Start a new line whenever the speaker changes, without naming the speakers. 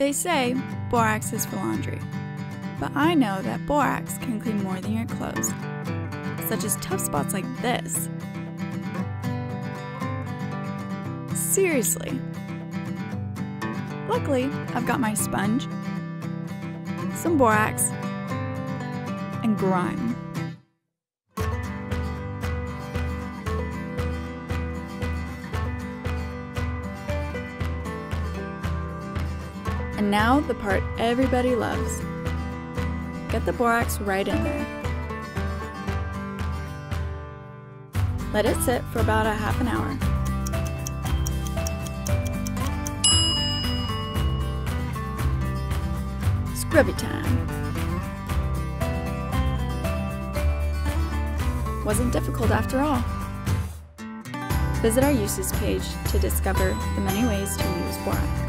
They say borax is for laundry, but I know that borax can clean more than your clothes, such as tough spots like this. Seriously. Luckily, I've got my sponge, some borax, and grime. And now the part everybody loves. Get the borax right in there. Let it sit for about a half an hour. Scrubby time. Wasn't difficult after all. Visit our uses page to discover the many ways to use borax.